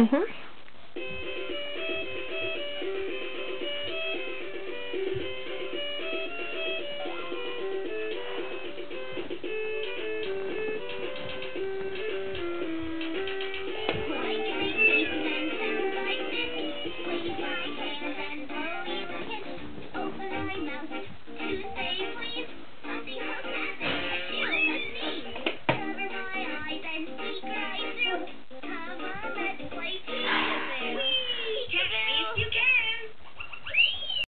Mhm.